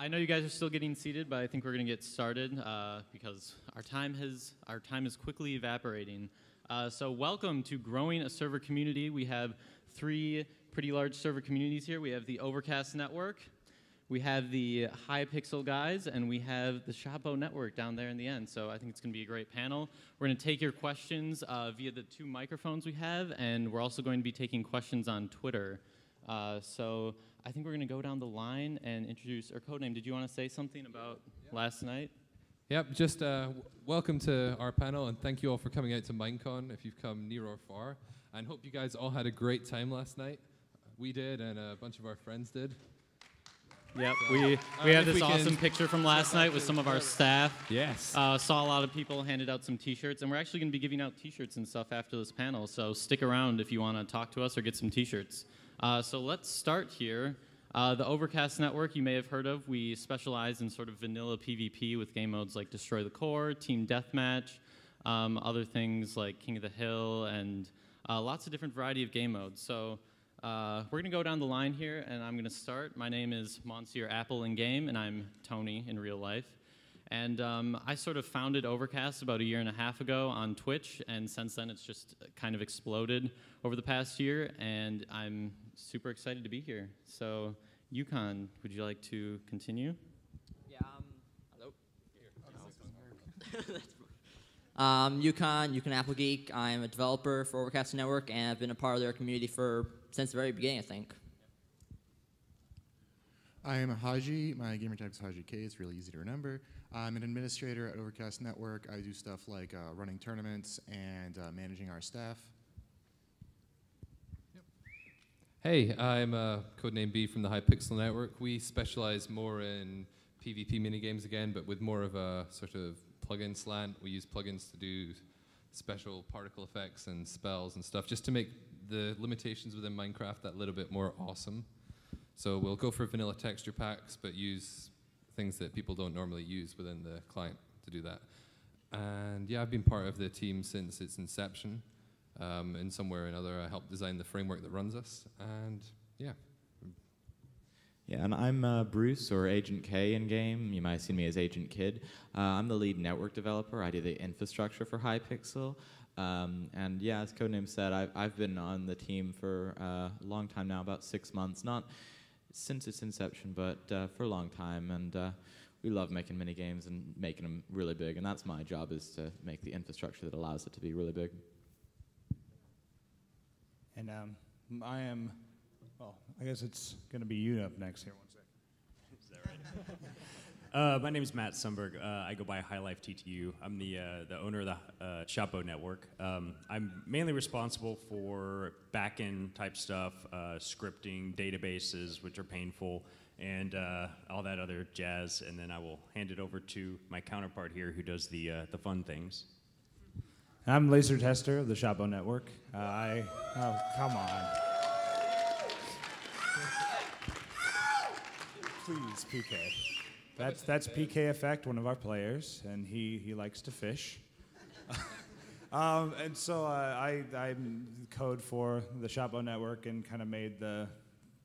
I know you guys are still getting seated, but I think we're going to get started uh, because our time has our time is quickly evaporating. Uh, so, welcome to growing a server community. We have three pretty large server communities here. We have the Overcast Network, we have the Hypixel guys, and we have the Shotbow Network down there in the end. So, I think it's going to be a great panel. We're going to take your questions uh, via the two microphones we have, and we're also going to be taking questions on Twitter. Uh, so I think we're going to go down the line and introduce our codename. Did you want to say something about last night? Yep, just uh, w- welcome to our panel and thank you all for coming out to Minecon if you've come near or far. And hope you guys all had a great time last night. We did, and a bunch of our friends did. Yep. So, We, uh, we have if this we awesome picture from last night with some of our staff. Yes. Uh, saw a lot of people handed out some T-shirts, and we're actually going to be giving out T-shirts and stuff after this panel. So stick around if you want to talk to us or get some T-shirts. Uh, so let's start here. Uh, the Overcast Network, you may have heard of. We specialize in sort of vanilla PvP with game modes like Destroy the Core, Team Deathmatch, um, other things like King of the Hill, and uh, lots of different variety of game modes. So uh, we're going to go down the line here, and I'm going to start. My name is Monsieur Apple in game, and I'm Tony in real life. And um, I sort of founded Overcast about a year and a half ago on Twitch, and since then it's just kind of exploded over the past year, and I'm super excited to be here. So, Yukon, would you like to continue? Yeah. Um, hello. um, Yukon, Yukon Apple Geek. I'm a developer for Overcast Network, and I've been a part of their community for since the very beginning. I think. I am a Haji. My gamer tag is Haji K. It's really easy to remember. I'm an administrator at Overcast Network. I do stuff like uh, running tournaments and uh, managing our staff. Hey, I'm uh, Codename B from the Hypixel Network. We specialize more in PvP minigames again, but with more of a sort of plugin slant. We use plugins to do special particle effects and spells and stuff just to make the limitations within Minecraft that little bit more awesome. So we'll go for vanilla texture packs, but use things that people don't normally use within the client to do that. And yeah, I've been part of the team since its inception. Um, in some way or another, I helped design the framework that runs us. And yeah, Yeah, and I'm uh, Bruce or Agent K in game. You might have seen me as Agent Kid. Uh, I'm the lead network developer. I do the infrastructure for Hypixel. Um, and yeah, as Codename said, I've, I've been on the team for uh, a long time now, about six months. Not since its inception, but uh, for a long time. And uh, we love making mini games and making them really big. And that's my job is to make the infrastructure that allows it to be really big. And um, I am, well, I guess it's going to be you up next here. One second. Is that right? uh, my name is Matt Sumberg. Uh, I go by High Life TTU. I'm the uh, the owner of the uh, Shotbow Network. Um, I'm mainly responsible for backend type stuff, uh, scripting, databases, which are painful, and uh, all that other jazz. And then I will hand it over to my counterpart here, who does the uh, the fun things. I'm Laser Tester of the Shotbow Network. Uh, I, oh, come on. Please, PK. That's, that's PK Effect, one of our players, and he, he likes to fish. um, and so uh, I, I code for the Shotbow Network and kind of made the,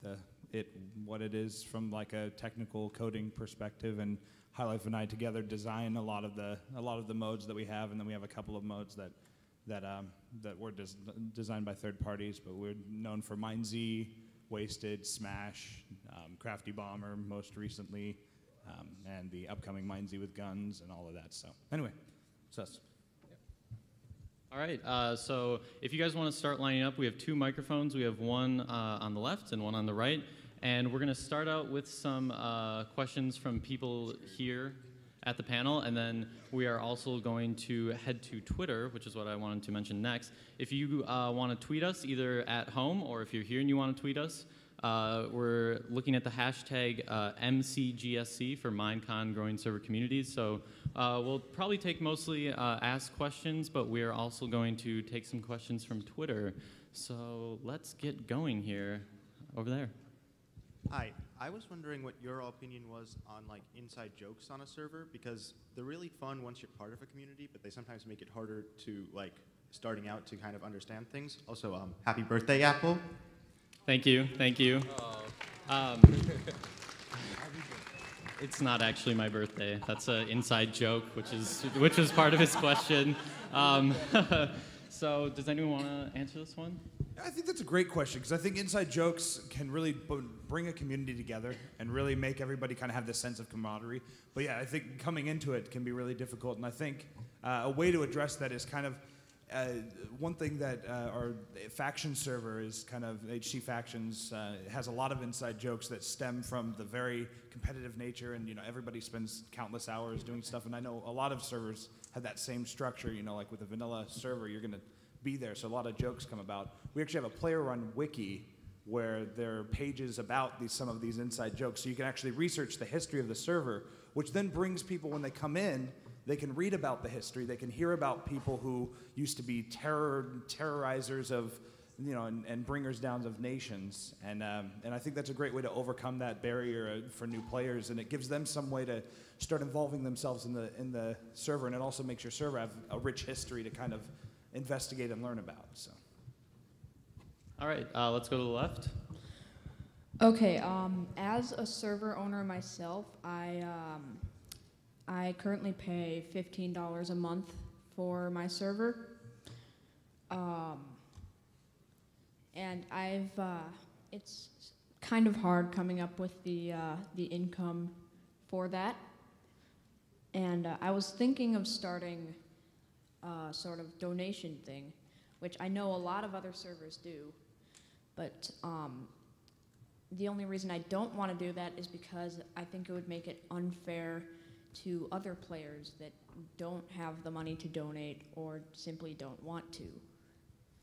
the it what it is from like a technical coding perspective and High Life and I together design a lot of the a lot of the modes that we have, and then we have a couple of modes that that um, that were des- designed by third parties, but we're known for MineZ, Wasted, Smash, um, Crafty Bomber, most recently, um, and the upcoming MineZ with guns and all of that. So anyway, it's us. All right. Uh, so if you guys want to start lining up, we have two microphones. We have one uh, on the left and one on the right. And we're going to start out with some uh, questions from people here at the panel, and then we are also going to head to Twitter, which is what I wanted to mention next. If you uh, want to tweet us, either at home or if you're here and you want to tweet us, uh, we're looking at the hashtag uh, MCGSC for Minecon Growing Server Communities. So uh, we'll probably take mostly uh, ask questions, but we are also going to take some questions from Twitter. So let's get going here. Over there. Hi, I was wondering what your opinion was on like inside jokes on a server because they're really fun once you're part of a community, but they sometimes make it harder to like starting out to kind of understand things. Also, um, happy birthday, Apple. Thank you. Thank you. Um, It's not actually my birthday. That's an inside joke, which is which was part of his question. Um, so, does anyone want to answer this one? I think that's a great question because I think inside jokes can really b- bring a community together and really make everybody kind of have this sense of camaraderie. But yeah, I think coming into it can be really difficult, and I think uh, a way to address that is kind of uh, one thing that uh, our faction server is kind of HC Factions uh, has a lot of inside jokes that stem from the very competitive nature, and you know everybody spends countless hours doing stuff. And I know a lot of servers have that same structure. You know, like with a vanilla server, you're gonna be there, so a lot of jokes come about. We actually have a player-run wiki where there are pages about these, some of these inside jokes, so you can actually research the history of the server, which then brings people when they come in they can read about the history. They can hear about people who used to be terror terrorizers of, you know, and, and bringers down of nations. And um, and I think that's a great way to overcome that barrier uh, for new players, and it gives them some way to start involving themselves in the in the server, and it also makes your server have a rich history to kind of investigate and learn about. So. All right, uh, let's go to the left. Okay, um, as a server owner myself, I um, I currently pay $15 a month for my server. Um, and I've, uh, it's kind of hard coming up with the, uh, the income for that. And uh, I was thinking of starting a sort of donation thing, which I know a lot of other servers do. But um, the only reason I don't want to do that is because I think it would make it unfair to other players that don't have the money to donate or simply don't want to?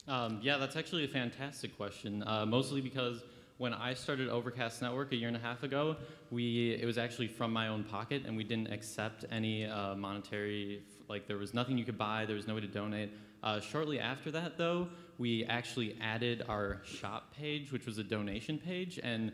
Um, yeah, that's actually a fantastic question. Uh, mostly because when I started Overcast Network a year and a half ago, we it was actually from my own pocket, and we didn't accept any uh, monetary. Like there was nothing you could buy. There was no way to donate. Uh, shortly after that, though, we actually added our shop page, which was a donation page, and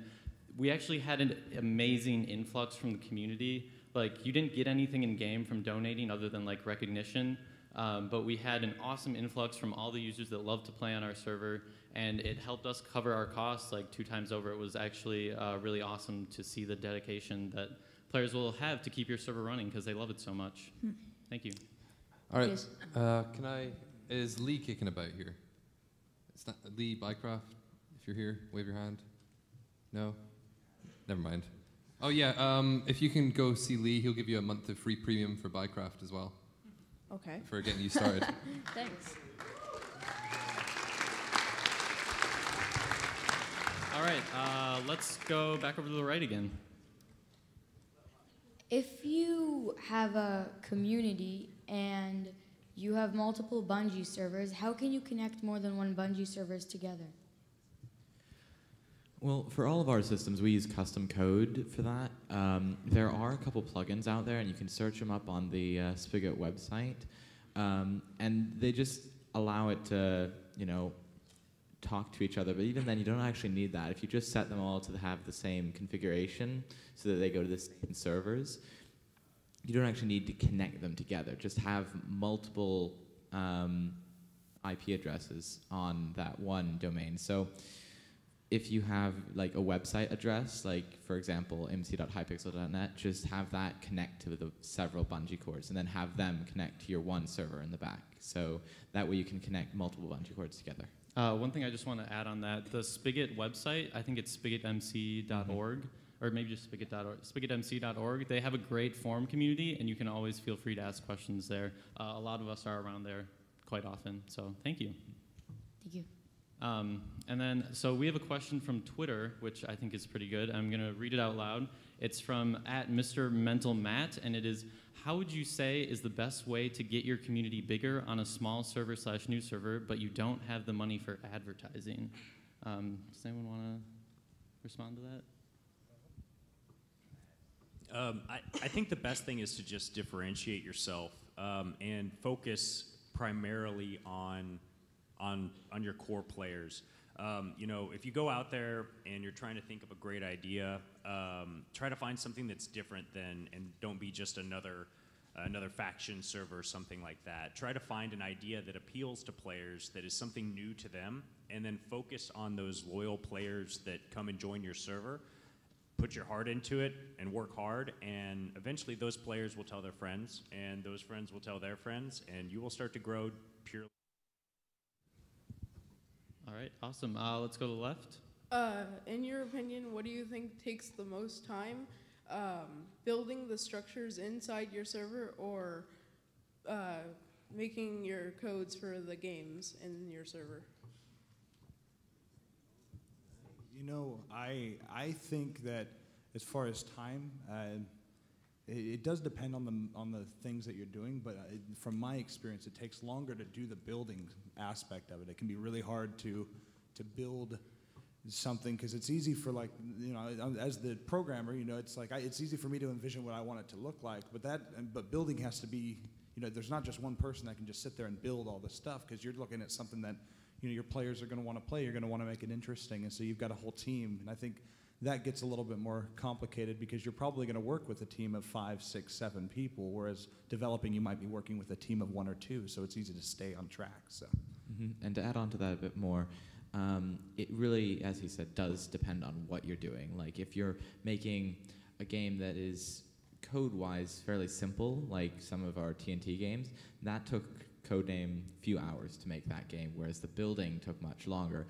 we actually had an amazing influx from the community like you didn't get anything in game from donating other than like recognition. Um, but we had an awesome influx from all the users that love to play on our server, and it helped us cover our costs like two times over. It was actually uh, really awesome to see the dedication that players will have to keep your server running because they love it so much. Hmm. Thank you. All right. Yes. Uh, can I? Is Lee kicking about here? It's not Lee Bycroft. If you're here, wave your hand. No. Never mind. Oh yeah, um, if you can go see Lee, he'll give you a month of free premium for Buycraft as well. Okay. For getting you started. Thanks. All right, uh, let's go back over to the right again. If you have a community and you have multiple Bungee servers, how can you connect more than one Bungee servers together? Well, for all of our systems, we use custom code for that. Um, there are a couple plugins out there, and you can search them up on the uh, Spigot website. Um, and they just allow it to, you know, talk to each other. But even then, you don't actually need that. If you just set them all to have the same configuration so that they go to the same servers, you don't actually need to connect them together. Just have multiple um, IP addresses on that one domain. So if you have like a website address, like for example, mc.hypixel.net, just have that connect to the several bungee cords and then have them connect to your one server in the back. So that way you can connect multiple bungee cords together. Uh, one thing I just want to add on that, the Spigot website, I think it's spigotmc.org, mm-hmm. Or maybe just spigot.org, spigotmc.org. They have a great forum community, and you can always feel free to ask questions there. Uh, a lot of us are around there quite often, so thank you. Thank you. Um, and then, so we have a question from Twitter, which I think is pretty good. I'm going to read it out loud. It's from at Mr. Mental Matt, and it is How would you say is the best way to get your community bigger on a small server slash new server, but you don't have the money for advertising? Um, does anyone want to respond to that? Um, I, I, think the best thing is to just differentiate yourself um, and focus primarily on on on your core players. Um, you know, if you go out there and you're trying to think of a great idea, um, try to find something that's different than, and don't be just another another faction server or something like that. Try to find an idea that appeals to players, that is something new to them, and then focus on those loyal players that come and join your server. Put your heart into it and work hard, and eventually those players will tell their friends, and those friends will tell their friends, and you will start to grow purely. All right, awesome. Uh, let's go to the left. Uh, in your opinion, what do you think takes the most time? Um, building the structures inside your server or uh, making your codes for the games in your server? You know, I I think that as far as time, uh, it, it does depend on the on the things that you're doing. But uh, from my experience, it takes longer to do the building aspect of it. It can be really hard to to build something because it's easy for like you know as the programmer you know it's like I, it's easy for me to envision what I want it to look like but that but building has to be you know there's not just one person that can just sit there and build all this stuff because you're looking at something that you know your players are going to want to play you're going to want to make it interesting and so you've got a whole team and I think that gets a little bit more complicated because you're probably going to work with a team of five six seven people whereas developing you might be working with a team of one or two so it's easy to stay on track so mm-hmm. and to add on to that a bit more um, it really, as he said, does depend on what you're doing. Like if you're making a game that is code-wise fairly simple, like some of our TNT games, that took Codename few hours to make that game, whereas the building took much longer.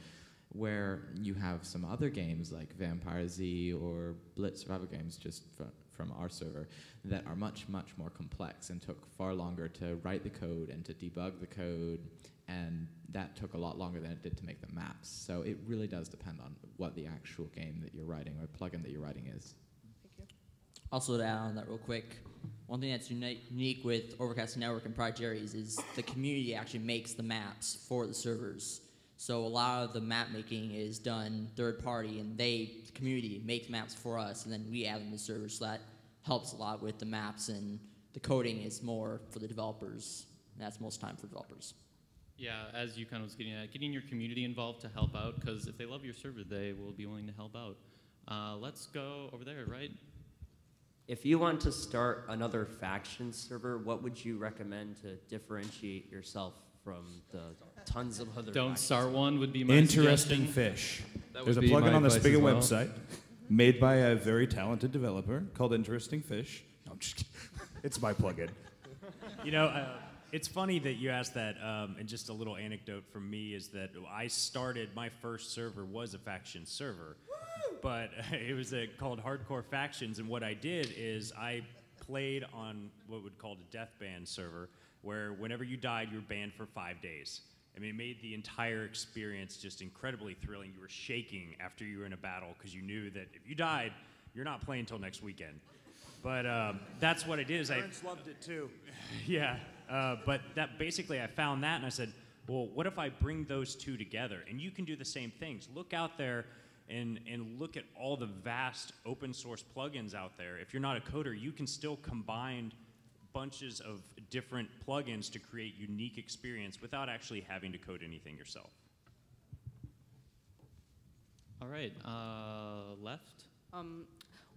Where you have some other games like Vampire Z or Blitz Survival games, just from our server, that are much, much more complex and took far longer to write the code and to debug the code and that took a lot longer than it did to make the maps. So it really does depend on what the actual game that you're writing or plugin that you're writing is. Thank you. Also to add on that real quick, one thing that's uni- unique with Overcast Network and Project Ares is the community actually makes the maps for the servers. So a lot of the map making is done third party, and they, the community, makes maps for us, and then we add them to the servers. So that helps a lot with the maps, and the coding is more for the developers. that's most time for developers. Yeah, as you kind of was getting at, getting your community involved to help out, because if they love your server, they will be willing to help out. Uh, let's go over there, right? If you want to start another faction server, what would you recommend to differentiate yourself from the tons of other? Don't factions? start one would be my Interesting suggestion. fish. There's a plugin on the Spigot well. website made by a very talented developer called Interesting Fish. No, I'm just kidding. it's my plugin. You know. Uh, it's funny that you asked that, um, and just a little anecdote from me is that I started my first server was a faction server, but it was a, called Hardcore Factions, and what I did is I played on what would called a death ban server, where whenever you died, you were banned for five days. I mean, it made the entire experience just incredibly thrilling. You were shaking after you were in a battle because you knew that if you died, you're not playing until next weekend. But um, that's what I it is. Parents I loved it too. Yeah, uh, but that basically, I found that and I said, well, what if I bring those two together? And you can do the same things. Look out there and, and look at all the vast open source plugins out there. If you're not a coder, you can still combine bunches of different plugins to create unique experience without actually having to code anything yourself. All right, uh, left. Um,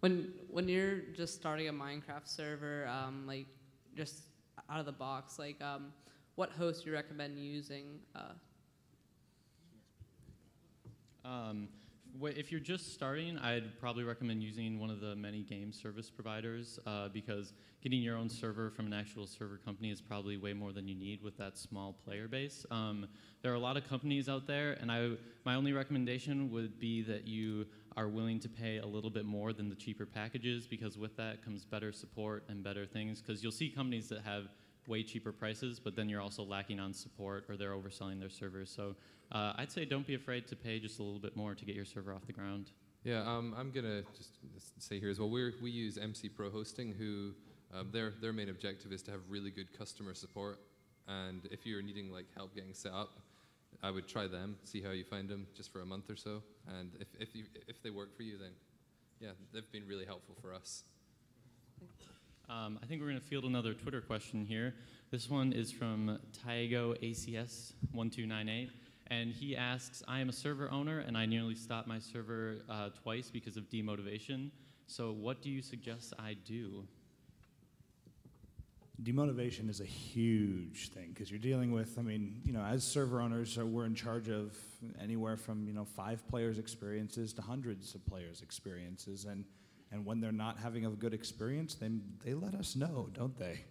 when when you're just starting a Minecraft server, um, like just out of the box, like um, what host do you recommend using? Uh, um, if you're just starting, I'd probably recommend using one of the many game service providers uh, because getting your own server from an actual server company is probably way more than you need with that small player base. Um, there are a lot of companies out there, and I, my only recommendation would be that you are willing to pay a little bit more than the cheaper packages because with that comes better support and better things because you'll see companies that have way cheaper prices, but then you're also lacking on support or they're overselling their servers. So uh, I'd say don't be afraid to pay just a little bit more to get your server off the ground. Yeah, um, I'm gonna just say here as well. We we use MC Pro Hosting, who um, their their main objective is to have really good customer support. And if you're needing like help getting set up, I would try them, see how you find them, just for a month or so. And if if you, if they work for you, then yeah, they've been really helpful for us. Um, I think we're going to field another Twitter question here. This one is from Taigo ACS 1298. And he asks, I am a server owner and I nearly stopped my server uh, twice because of demotivation. So, what do you suggest I do? Demotivation is a huge thing because you're dealing with, I mean, you know, as server owners, uh, we're in charge of anywhere from, you know, five players' experiences to hundreds of players' experiences. And And when they're not having a good experience, they, they let us know, don't they?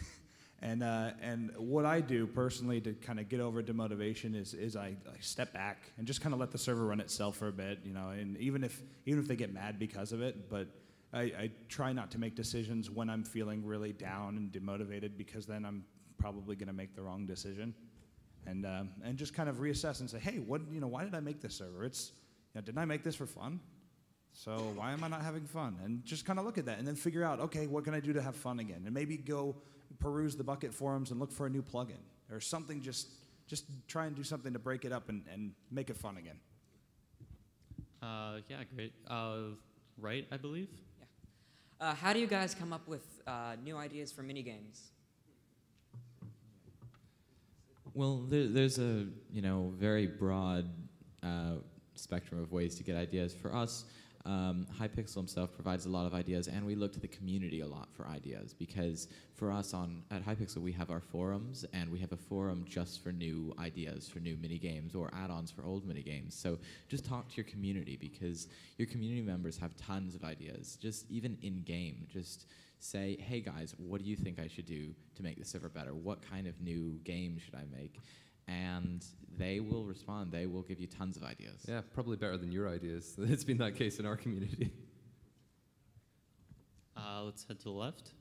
and, uh, and what I do personally to kind of get over demotivation is, is I, I step back and just kind of let the server run itself for a bit, you know, and even if, even if they get mad because of it, but I, I try not to make decisions when I'm feeling really down and demotivated because then I'm probably going to make the wrong decision. And, um, and just kind of reassess and say, hey, what, you know, why did I make this server? It's, you know, didn't I make this for fun? So why am I not having fun? And just kind of look at that and then figure out, okay, what can I do to have fun again? And maybe go peruse the Bukkit forums and look for a new plugin or something. Just just try and do something to break it up and, and make it fun again. Uh, yeah, great. Uh, right, I believe. Uh, how do you guys come up with uh, new ideas for mini games? Well, there, there's a you know very broad uh, spectrum of ways to get ideas. For us, um, Hypixel himself provides a lot of ideas, and we look to the community a lot for ideas because for us on at Hypixel we have our forums, and we have a forum just for new ideas for new mini games or add-ons for old mini games. So just talk to your community because your community members have tons of ideas. Just even in game, just say, hey guys, what do you think I should do to make the server better? What kind of new game should I make? And they will respond. They will give you tons of ideas. Yeah, probably better than your ideas. It's been that case in our community. Uh, let's head to the left.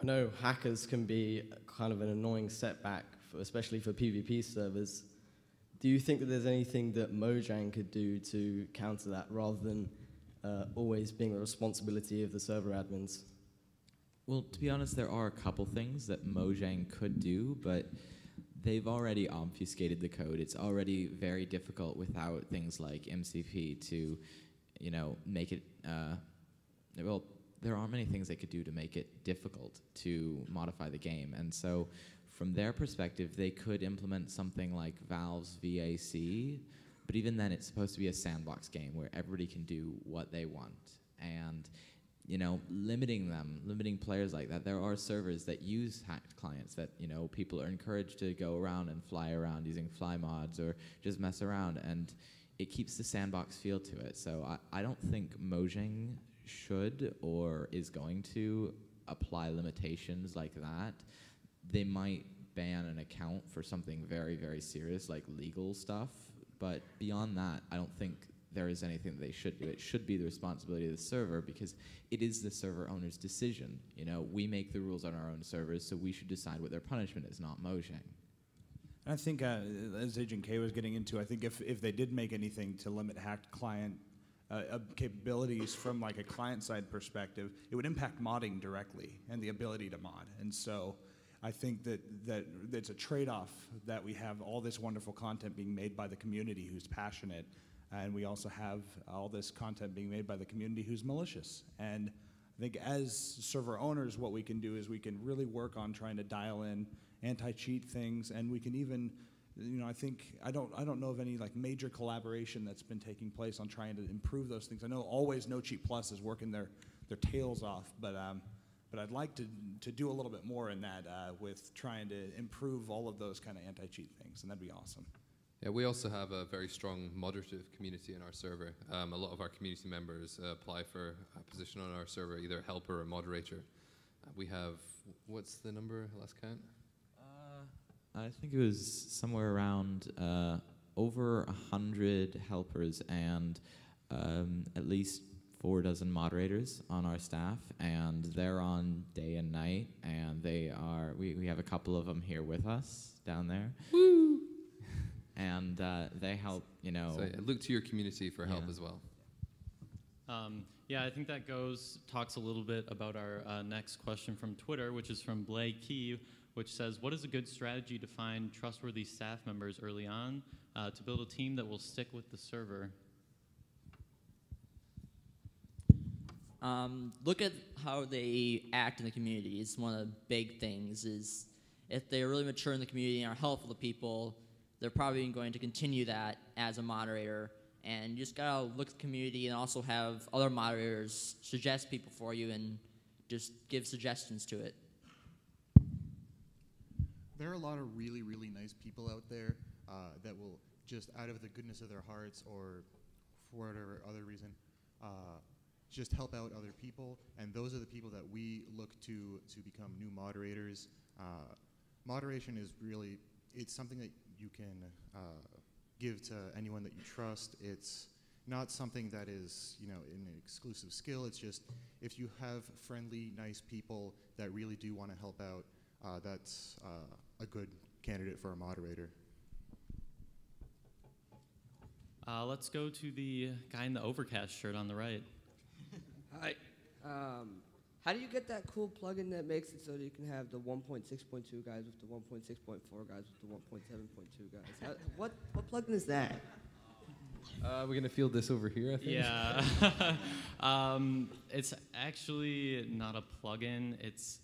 I know hackers can be kind of an annoying setback, for, especially for PvP servers. Do you think that there's anything that Mojang could do to counter that rather than uh, always being the responsibility of the server admins? Well, to be honest, there are a couple things that Mojang could do, but they've already obfuscated the code. It's already very difficult without things like MCP to, you know, make it. Uh, well, there aren't many things they could do to make it difficult to modify the game, and so from their perspective, they could implement something like Valve's VAC, but even then, it's supposed to be a sandbox game where everybody can do what they want, and you know, limiting them, limiting players like that. There are servers that use hacked clients that, you know, people are encouraged to go around and fly around using fly mods or just mess around. And it keeps the sandbox feel to it. So I, I don't think Mojang should or is going to apply limitations like that. They might ban an account for something very, very serious like legal stuff. But beyond that, I don't think there is anything that they should do. It should be the responsibility of the server because it is the server owner's decision. You know, we make the rules on our own servers, so we should decide what their punishment is, not Mojang. I think, uh, as Agent K was getting into, I think if, if they did make anything to limit hacked client uh, uh, capabilities from like a client side perspective, it would impact modding directly and the ability to mod. And so I think that, that it's a trade off that we have all this wonderful content being made by the community who's passionate and we also have all this content being made by the community who's malicious. And I think as server owners, what we can do is we can really work on trying to dial in anti-cheat things, and we can even, you know, I think I don't I don't know of any like major collaboration that's been taking place on trying to improve those things. I know always No Cheat Plus is working their their tails off, but um, but I'd like to to do a little bit more in that uh, with trying to improve all of those kind of anti-cheat things, and that'd be awesome. Yeah, we also have a very strong moderative community in our server. Um, a lot of our community members uh, apply for a position on our server, either helper or moderator. Uh, we have, what's the number, last count? Uh, I think it was somewhere around uh, over a hundred helpers and um, at least four dozen moderators on our staff, and they're on day and night, and they are. We, we have a couple of them here with us down there. Woo! And uh, they help. You know, so yeah, look to your community for help Yeah. as well. Um, yeah, I think that goes talks a little bit about our uh, next question from Twitter, which is from Blake Key, which says, "What is a good strategy to find trustworthy staff members early on uh, to build a team that will stick with the server?" Um, look at how they act in the community. It's one of the big things. Is if they're really mature in the community and are helpful to people, they're probably going to continue that as a moderator. And you just gotta look at the community and also have other moderators suggest people for you and just give suggestions to it. There are a lot of really, really nice people out there uh, that will just out of the goodness of their hearts or for whatever other reason uh, just help out other people, and those are the people that we look to to become new moderators. Uh, moderation is really it's something that you can uh, give to anyone that you trust. It's not something that is you know an exclusive skill. It's just if you have friendly, nice people that really do want to help out, uh, that's uh, a good candidate for a moderator. Uh, let's go to the guy in the overcast shirt on the right. Hi. Um, how do you get that cool plugin that makes it so that you can have the 1.6.2 guys with the 1.6.4 guys with the 1.7.2 guys? How, what what plugin is that? Uh, we're gonna field this over here, I think. Yeah. um, it's actually not a plugin. It's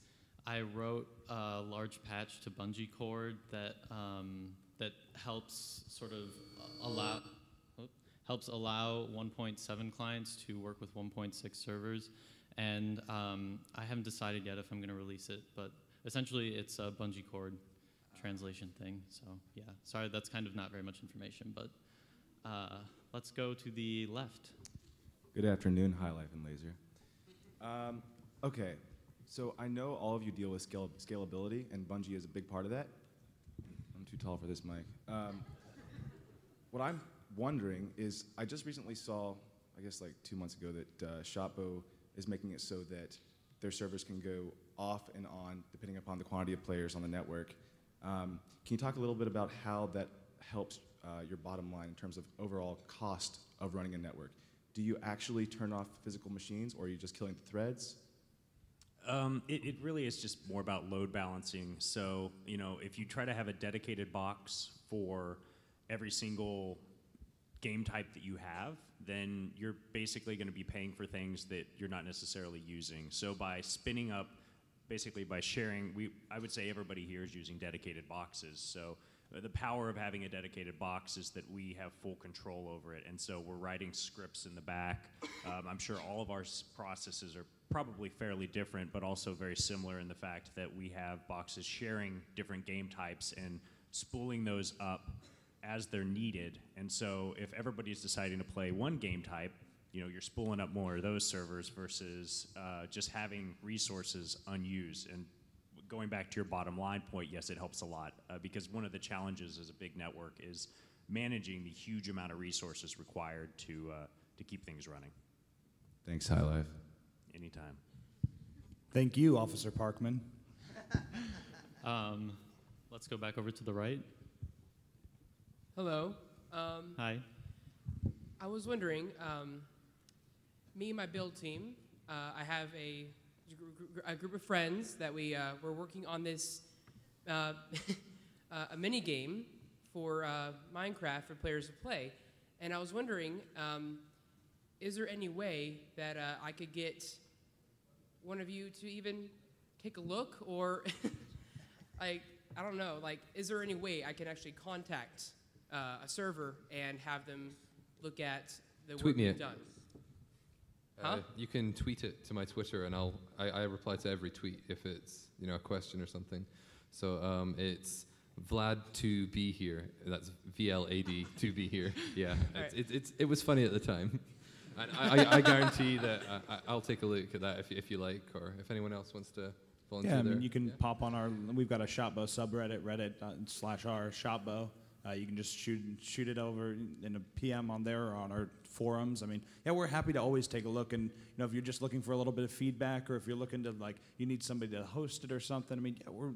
I wrote a large patch to Bungee Cord that um, that helps sort of allow helps allow 1.7 clients to work with 1.6 servers, and um, I haven't decided yet if I'm going to release it. But essentially, it's a Bungee Cord translation thing. So yeah, sorry, that's kind of not very much information, but. Uh, let's go to the left. Good afternoon, High Life and Laser. Um, okay, so I know all of you deal with scalability, and Bungee is a big part of that. I'm too tall for this mic. Um, what I'm wondering is, I just recently saw, I guess like two months ago, that uh, is making it so that their servers can go off and on depending upon the quantity of players on the network. Um, can you talk a little bit about how that helps uh, your bottom line in terms of overall cost of running a network? Do you actually turn off physical machines, or are you just killing the threads? Um, it, it really is just more about load balancing. So, you know, if you try to have a dedicated box for every single game type that you have, then you're basically going to be paying for things that you're not necessarily using. So by spinning up, basically by sharing, we I would say everybody here is using dedicated boxes. So uh, the power of having a dedicated box is that we have full control over it, and so we're writing scripts in the back. Um, I'm sure all of our processes are probably fairly different, but also very similar in the fact that we have boxes sharing different game types and spooling those up as they're needed. And so if everybody's deciding to play one game type, you know, you're spooling up more of those servers versus uh, just having resources unused. And going back to your bottom line point, yes, it helps a lot uh, because one of the challenges as a big network is managing the huge amount of resources required to uh, to keep things running. Thanks, High Life. Anytime. Thank you, Officer Parkman. Um, let's go back over to the right. Hello. Um, Hi. I was wondering, um, me and my build team, uh, I have a, a group of friends that we uh, we're working on this uh, uh, a mini game for uh, Minecraft for players to play, and I was wondering, um, is there any way that uh, I could get one of you to even take a look, or like I don't know, like is there any way I can actually contact uh, a server and have them look at the Tweet work me we've it. done? Uh, Huh? you can tweet it to my Twitter, and I'll I, I reply to every tweet if it's you know a question or something. So um, it's Vlad to be here. That's V L A D to be here. Yeah, Alright. it's, it's, it's, it was funny at the time. And I, I, I guarantee that I, I- I'll take a look at that if, if you like, or if anyone else wants to volunteer Yeah, I there. mean, you can pop on our. We've got a Shotbow subreddit, Reddit uh, slash r Shotbow. Uh, you can just shoot shoot it over in a PM on there or on our forums. I mean, yeah, we're happy to always take a look. And you know, if you're just looking for a little bit of feedback, or if you're looking to like you need somebody to host it or something. I mean, yeah, we're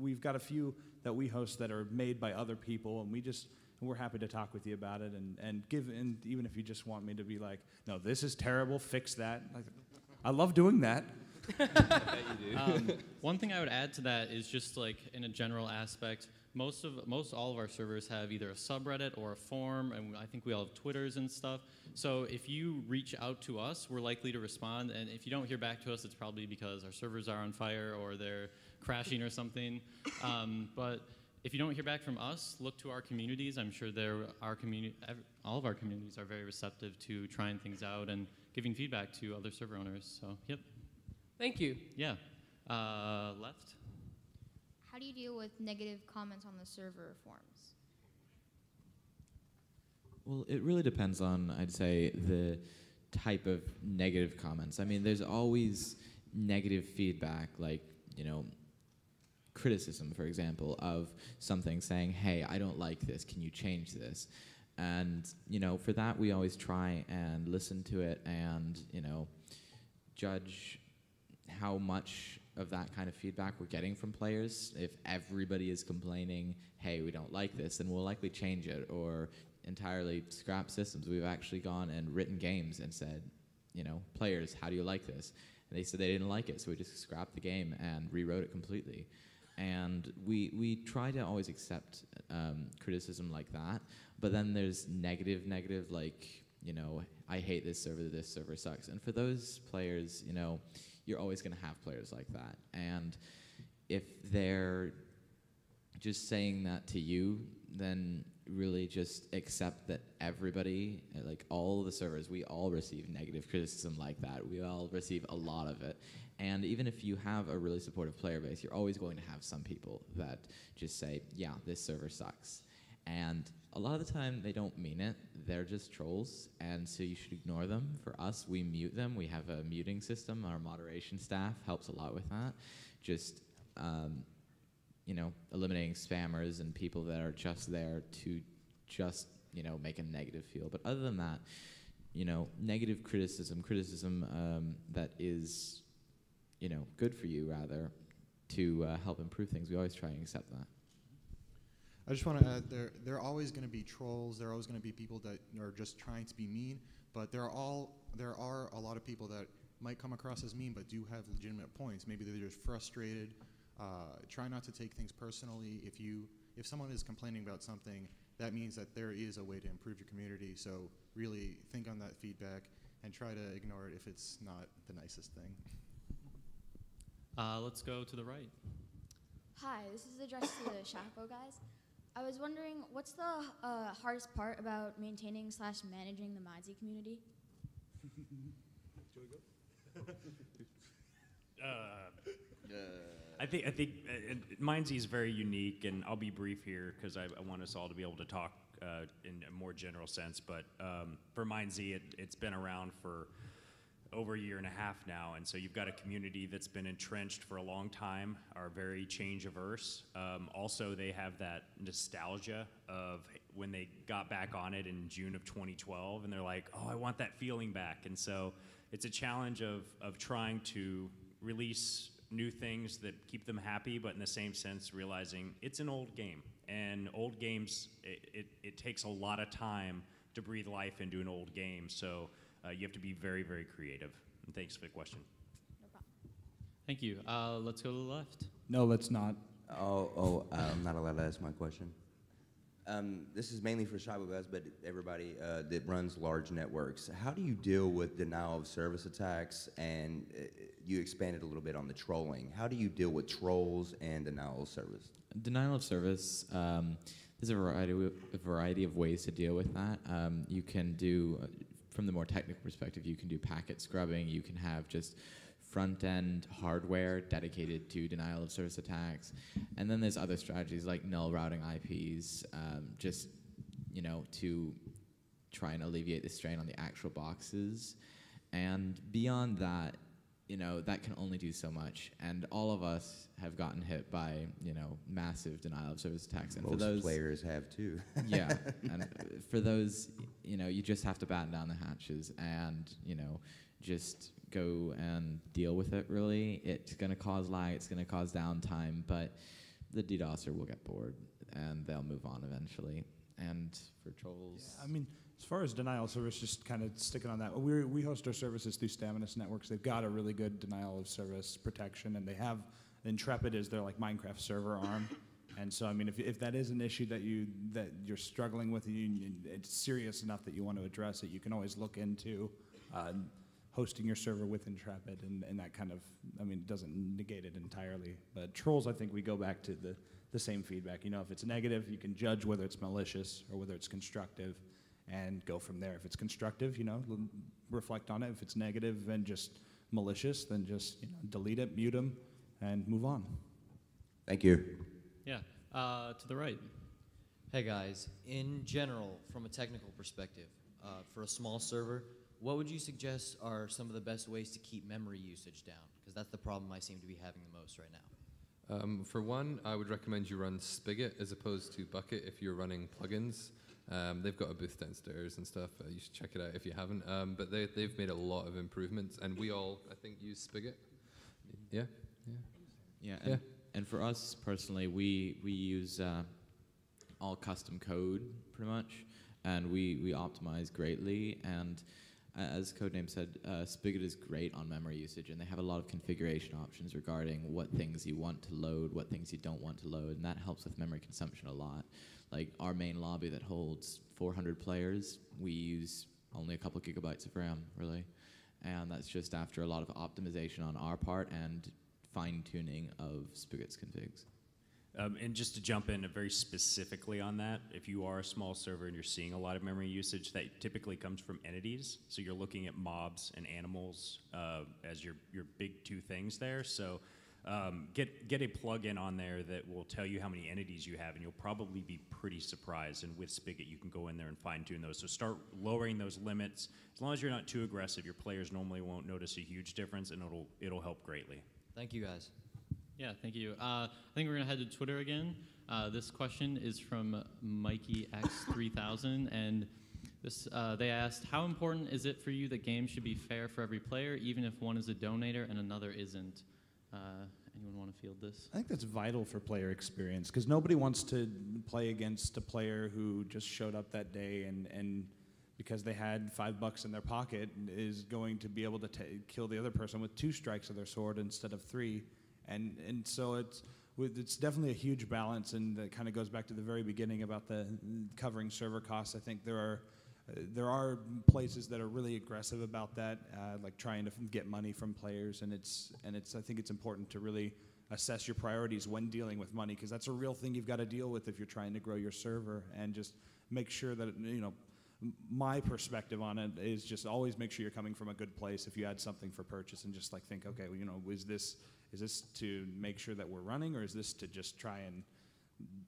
we've got a few that we host that are made by other people, and we just and we're happy to talk with you about it and and give. And even if you just want me to be like, no, this is terrible, fix that. Like, I love doing that. Um, one thing I would add to that is just like in a general aspect, most of most all of our servers have either a subreddit or a forum, and I think we all have Twitters and stuff. So if you reach out to us, we're likely to respond. And if you don't hear back to us, it's probably because our servers are on fire or they're crashing or something. Um, but if you don't hear back from us, look to our communities. I'm sure there our community, all of our communities are very receptive to trying things out and giving feedback to other server owners. So, yep. Thank you. Yeah. Uh, left. How do you deal with negative comments on the server forums? Well, it really depends on, I'd say, the type of negative comments. I mean, there's always negative feedback, like you know, criticism, for example, of something saying, "Hey, I don't like this. Can you change this?" And you know, for that, we always try and listen to it and you know, judge how much of that kind of feedback we're getting from players. If everybody is complaining, "Hey, we don't like this," then we'll likely change it or entirely scrap systems. We've actually gone and written games and said, you know, players, how do you like this? And they said they didn't like it, so we just scrapped the game and rewrote it completely. And we we try to always accept um, criticism like that, but then there's negative, negative like you know, I hate this server, this server sucks. And for those players, you know, you're always going to have players like that. And if they're just saying that to you, then really just accept that everybody, like all the servers, we all receive negative criticism like that. We all receive a lot of it. And even if you have a really supportive player base, you're always going to have some people that just say, yeah, this server sucks. And a lot of the time, they don't mean it. They're just trolls, and so you should ignore them. For us, we mute them. We have a muting system. Our moderation staff helps a lot with that. Just um, you know, eliminating spammers and people that are just there to just, you know, make a negative feel. But other than that, you know, negative criticism, criticism um, that is, you know, good for you rather, to uh, help improve things. We always try and accept that. I just want to add there there are always going to be trolls. There are always going to be people that are just trying to be mean. But there are all there are a lot of people that might come across as mean, but do have legitimate points. Maybe they're just frustrated. Uh, try not to take things personally. If you if someone is complaining about something, that means that there is a way to improve your community. So really think on that feedback and try to ignore it if it's not the nicest thing. Uh, let's go to the right. Hi, this is addressed to the Shotbow guys. I was wondering, what's the uh, hardest part about maintaining slash managing the MineZ community? Uh, I think I think uh, MineZ is very unique, and I'll be brief here because I, I want us all to be able to talk uh, in a more general sense. But um, for MineZ, it, it's been around for over a year and a half now, and so you've got a community that's been entrenched for a long time, are very change averse. Um, also, they have that nostalgia of when they got back on it in June of 2012, and they're like, "Oh, I want that feeling back." And so it's a challenge of of trying to release new things that keep them happy, but in the same sense, realizing it's an old game. And old games, it, it, it takes a lot of time to breathe life into an old game. So uh, you have to be very, very creative. And thanks for the question. No problem. Thank you. Uh, let's go to the left. No, let's not. Oh, oh, uh, I'm not allowed to ask my question. Um, this is mainly for Shotbow but everybody uh, that runs large networks. How do you deal with denial of service attacks? And uh, you expanded a little bit on the trolling. How do you deal with trolls and denial of service? Denial of service. Um, there's a variety, of, a variety of ways to deal with that. Um, you can do, uh, from the more technical perspective, you can do packet scrubbing. You can have just front end hardware dedicated to denial of service attacks. And then there's other strategies like null routing IPs, um, just you know, to try and alleviate the strain on the actual boxes. And beyond that, you know, that can only do so much. And all of us have gotten hit by, you know, massive denial of service attacks. And Most for those players have too. yeah. And for those, you know, you just have to batten down the hatches and, you know, just go and deal with it really. It's going to cause lag, it's going to cause downtime, but the DDoSer will get bored and they'll move on eventually. And for trolls. I mean, as far as denial of service, just kind of sticking on that, we we host our services through Staminus Networks. They've got a really good denial of service protection, and they have Intrepid is their like Minecraft server arm. And so, I mean, if, if that is an issue that you that you're struggling with, you, it's serious enough that you want to address it, you can always look into uh, hosting your server with Intrepid, and, and that kind of, I mean, it doesn't negate it entirely. But trolls, I think we go back to the the same feedback. You know, if it's negative, you can judge whether it's malicious or whether it's constructive and go from there. If it's constructive, you know, l- reflect on it. If it's negative and just malicious, then just you know, delete it, mute them, and move on. Thank you. Yeah. Uh, to the right. Hey guys, in general, from a technical perspective, uh, for a small server, what would you suggest are some of the best ways to keep memory usage down? Because that's the problem I seem to be having the most right now. Um, for one, I would recommend you run Spigot as opposed to Bukkit if you're running plugins. Um, they've got a booth downstairs and stuff. Uh, you should check it out if you haven't. Um, but they, they've made a lot of improvements, and we all, I think, use Spigot. Yeah, yeah. Yeah, and, and for us personally, we we use uh, all custom code pretty much, and we we optimize greatly. And uh, as Codename said, uh, Spigot is great on memory usage, and they have a lot of configuration options regarding what things you want to load, what things you don't want to load, and that helps with memory consumption a lot. Like our main lobby that holds 400 players, we use only a couple gigabytes of RAM, really. And that's just after a lot of optimization on our part and fine tuning of Spigot's configs. Um, and just to jump in very specifically on that, if you are a small server and you're seeing a lot of memory usage, that typically comes from entities. So you're looking at mobs and animals uh, as your, your big two things there. So um, get, get a plugin on there that will tell you how many entities you have, and you'll probably be pretty surprised. And with Spigot, you can go in there and fine tune those. So start lowering those limits. As long as you're not too aggressive, your players normally won't notice a huge difference, and it'll, it'll help greatly. Thank you, guys. Yeah, thank you. Uh, I think we're gonna head to Twitter again. Uh, this question is from Mikey X3000, and this uh, they asked, "How important is it for you that games should be fair for every player, even if one is a donator and another isn't?" Uh, anyone want to field this? I think that's vital for player experience because nobody wants to play against a player who just showed up that day and, and because they had five bucks in their pocket is going to be able to kill the other person with two strikes of their sword instead of three. And, and so it's, it's definitely a huge balance, and that kind of goes back to the very beginning about the covering server costs. I think there are there are places that are really aggressive about that, uh, like trying to get money from players, and it's and it's I think it's important to really assess your priorities when dealing with money because that's a real thing you've got to deal with if you're trying to grow your server, and just make sure that you know. My perspective on it is just always make sure you're coming from a good place. If you add something for purchase, and just like think, okay, well, you know, is this is this to make sure that we're running, or is this to just try and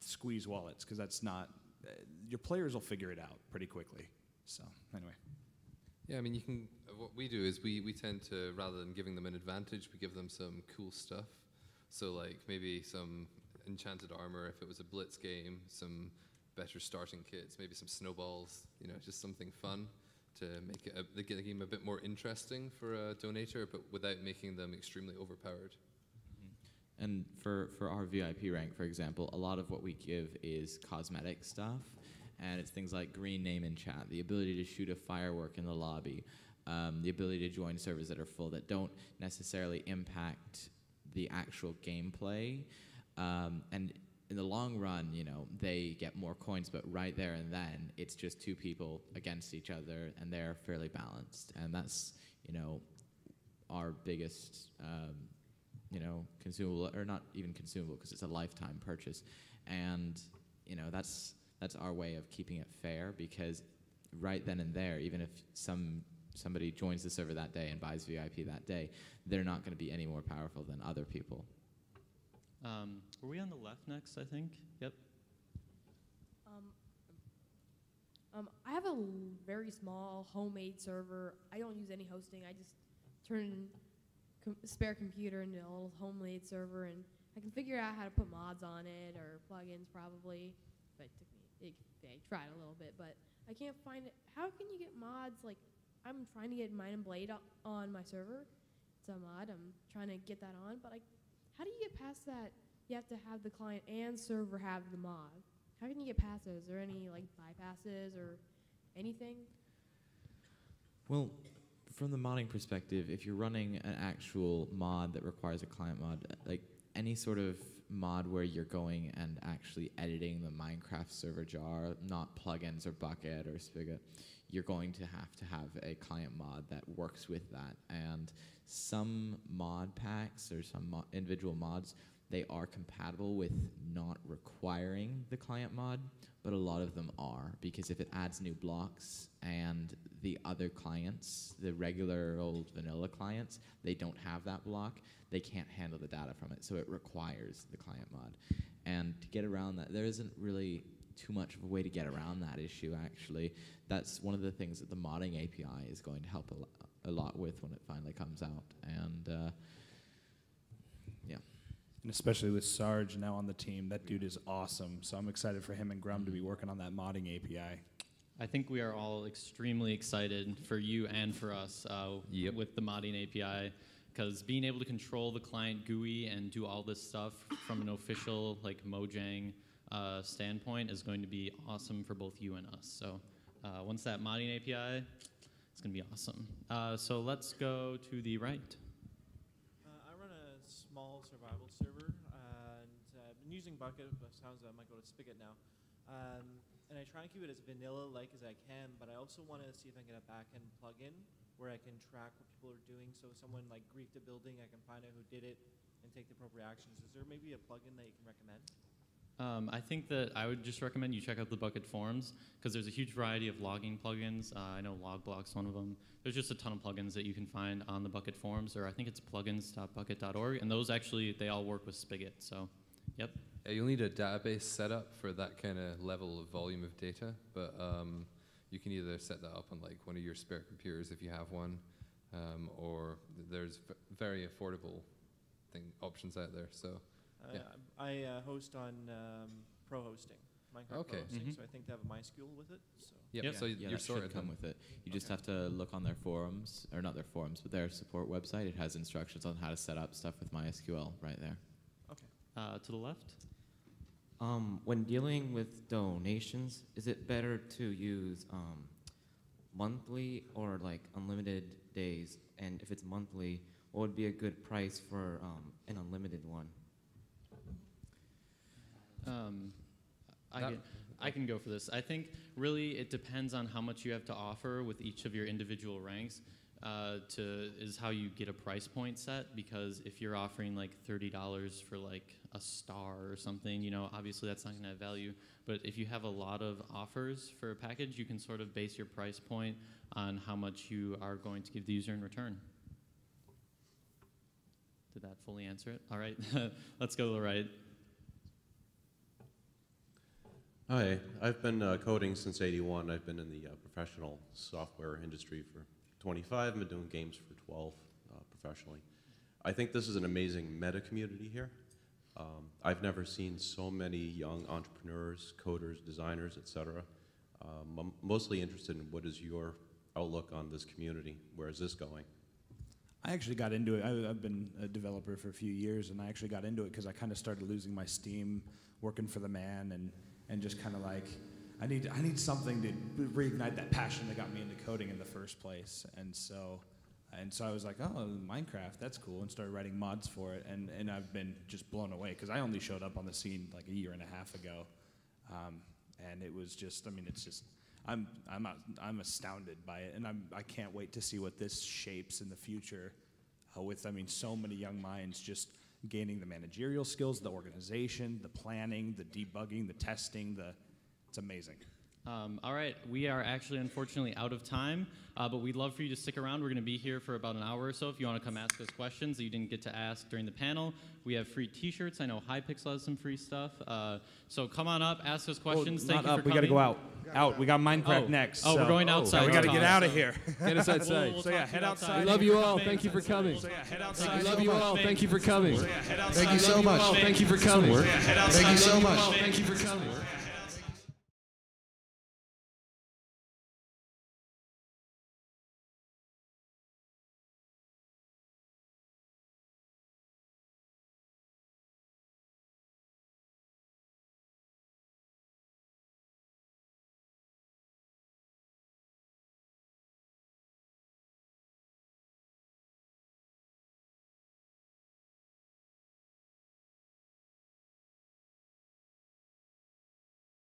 squeeze wallets? Because that's not. Uh, your players will figure it out pretty quickly. So anyway. Yeah, I mean, you can. Uh, what we do is we, we tend to, rather than giving them an advantage, we give them some cool stuff. So, like maybe some enchanted armor if it was a blitz game, some better starting kits, maybe some snowballs, you know, just something fun to make it a, the game a bit more interesting for a donator, but without making them extremely overpowered. And for, for our VIP rank, for example, a lot of what we give is cosmetic stuff. And it's things like green name in chat, the ability to shoot a firework in the lobby, um, the ability to join servers that are full that don't necessarily impact the actual gameplay. Um, and in the long run, you know, they get more coins, but right there and then, it's just two people against each other, and they're fairly balanced. And that's, you know, our biggest, um, you know, consumable, or not even consumable, because it's a lifetime purchase. And, you know, that's that's our way of keeping it fair, because right then and there, even if some somebody joins the server that day and buys VIP that day, they're not going to be any more powerful than other people. Um, were we on the left next? I think. Yep. Um, um, I have a l- very small homemade server. I don't use any hosting. I just turn com- spare computer into a little homemade server, and I can figure out how to put mods on it or plugins probably. But it I tried a little bit, but I can't find it. How can you get mods? Like, I'm trying to get Mine and Blade on my server. It's a mod. I'm trying to get that on, but I, how do you get past that? You have to have the client and server have the mod. How can you get past those? Is there any like bypasses or anything? Well, from the modding perspective, if you're running an actual mod that requires a client mod, like any sort of mod where you're going and actually editing the Minecraft server jar, not plugins or Bukkit or Spigot, you're going to have to have a client mod that works with that. And some mod packs or some mo- individual mods, they are compatible with not requiring the client mod, but a lot of them are because if it adds new blocks and the other clients, the regular old vanilla clients, they don't have that block, they can't handle the data from it. So it requires the client mod. And to get around that, there isn't really too much of a way to get around that issue. Actually, that's one of the things that the modding API is going to help a, lo- a lot with when it finally comes out. And uh. And especially with Searge now on the team, that dude is awesome. So I'm excited for him and Grum to be working on that modding API. I think we are all extremely excited for you and for us uh, with the modding API because being able to control the client GUI and do all this stuff from an official like Mojang uh, standpoint is going to be awesome for both you and us. So uh, once that modding API, it's going to be awesome. Uh, so let's go to the right. Uh, I run a small survival server, and uh, I've been using Bukkit, but sounds I might go to Spigot now. Um, and I try and keep it as vanilla-like as I can, but I also want to see if I can get a back-end plugin where I can track what people are doing. So if someone like griefed a building, I can find out who did it and take the appropriate actions. Is there maybe a plugin that you can recommend? Um, I think that I would just recommend you check out the Bukkit forums because there's a huge variety of logging plugins. Uh, I know Logblock's one of them. There's just a ton of plugins that you can find on the Bukkit forums, or I think it's plugins.bukkit.org, and those actually they all work with Spigot. So, yep. Yeah, you'll need a database setup for that kind of level of volume of data, but um, you can either set that up on like one of your spare computers if you have one, um, or there's v- very affordable thing options out there. So, Uh, yeah. I uh, host on um, Pro Hosting, Minecraft Okay. Pro Hosting, Mm-hmm. Mhm. so I think they have a MySQL with it. So. Yep, so yeah, you're that sorted come then. with it. You just have to look on their forums, or not their forums, but their support website. It has instructions on how to set up stuff with MySQL right there. Uh, to the left. Um, when dealing with donations, is it better to use um, monthly or like unlimited days? And if it's monthly, what would be a good price for um, an unlimited one? Um, I, That- can, I can go for this. I think really it depends on how much you have to offer with each of your individual ranks. Uh, to is how you get a price point set because if you're offering like thirty dollars for like a star or something, you know, obviously that's not going to have value. But if you have a lot of offers for a package, you can sort of base your price point on how much you are going to give the user in return. Did that fully answer it? All right, let's go to the right. Hi, I've been uh, coding since 81. I've been in the uh, professional software industry for 25. I've been doing games for 12 uh, professionally. I think this is an amazing meta community here. Um, I've never seen so many young entrepreneurs, coders, designers, etc. Um, I'm mostly interested in what is your outlook on this community? Where is this going? I actually got into it. I, I've been a developer for a few years, and I actually got into it because I kind of started losing my steam working for the man, and and just kind of like, I need I need something to reignite that passion that got me into coding in the first place, and so. And so I was like, oh, Minecraft, that's cool, and started writing mods for it. And, and I've been just blown away because I only showed up on the scene like a year and a half ago. Um, and it was just, I mean, it's just, I'm, I'm, I'm astounded by it. And I'm, I can't wait to see what this shapes in the future uh, with, I mean, so many young minds just gaining the managerial skills, the organization, the planning, the debugging, the testing, the, it's amazing. Um, all right, we are actually unfortunately out of time, uh, but we'd love for you to stick around. We're going to be here for about an hour or so if you want to come ask us questions that you didn't get to ask during the panel. We have free T-shirts. I know Hypixel has some free stuff. Uh, so come on up, ask us questions. Well, Thank not you up. for We got to go out. Out. We got Minecraft Oh. next. Oh, we're going outside. So we got to to get out of here. Get us outside. We'll so yeah, head outside. outside. We love you all. Thank you for coming. So yeah, head outside. We love you all. Thank you for coming. So yeah, head Thank you outside. so much. Thank you for coming. So yeah, head Thank you outside. so Love you much. all. Thank you for coming.